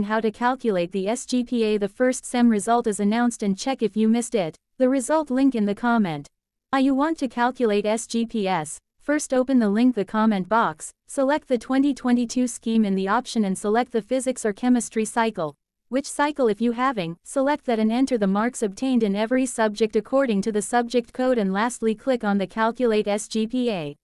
how to calculate the SGPA the first SEM result is announced and check if you missed it, the result link in the comment. I you want to calculate SGPS, first open the link the comment box, select the 2022 scheme in the option and select the physics or chemistry cycle, which cycle if you having, select that and enter the marks obtained in every subject according to the subject code and lastly click on the calculate SGPA.